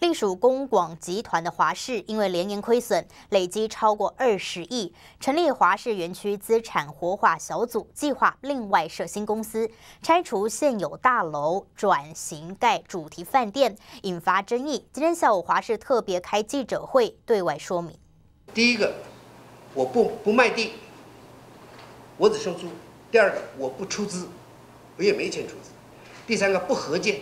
隶属公广集团的华视，因为连年亏损，累积超过二十亿，成立华视园区资产活化小组，计划另外设新公司，拆除现有大楼，转型盖主题饭店，引发争议。今天下午，华视特别开记者会对外说明：第一个，我不不卖地，我只收租；第二个，我不出资，我也没钱出资；第三个，不合建。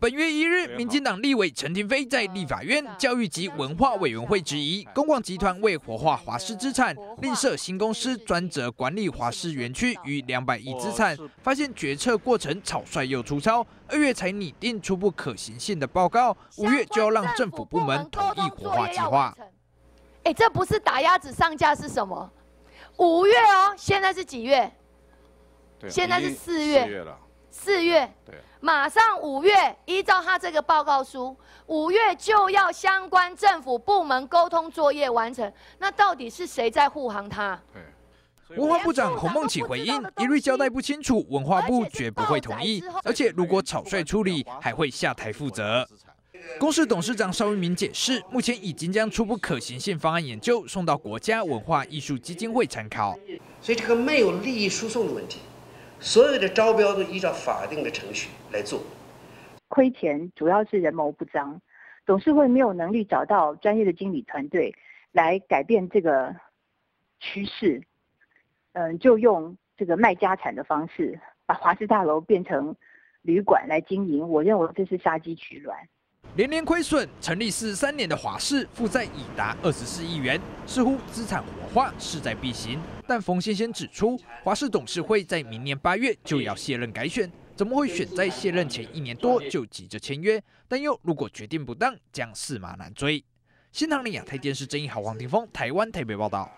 本月一日，民进党立委陈廷飞在立法院教育及文化委员会质疑，公广集团为活化华视资产，另设新公司专责管理华视园区逾两百亿资产，发现决策过程草率又粗糙，二月才拟定初步可行性的报告，五月就要让政府部门同意活化计划。哎，这不是打鸭子上架是什么？五月哦，现在是几月？现在是四月。四月，对，马上五月，依照他这个报告书，五月就要相关政府部门沟通作业完成。那到底是谁在护航他？对，文化部长洪孟启回应，一律交代不清楚，文化部绝不会同意。而且如果草率处理，还会下台负责。公司董事长邵玉明解释，目前已经将初步可行性方案研究送到国家文化艺术基金会参考。所以这个没有利益输送的问题。所有的招标都依照法定的程序来做，亏钱主要是人谋不臧，董事会没有能力找到专业的经理团队来改变这个趋势，嗯，就用这个卖家产的方式把华氏大楼变成旅馆来经营，我认为这是杀鸡取卵。连年亏损，成立四十三年的华视负债已达二十四亿元，似乎资产活化势在必行。但冯先生指出，华视董事会在明年八月就要卸任改选，怎么会选在卸任前一年多就急着签约？但又如果决定不当，将驷马难追。新唐人亚太电视正义好黄庭锋台湾台北报道。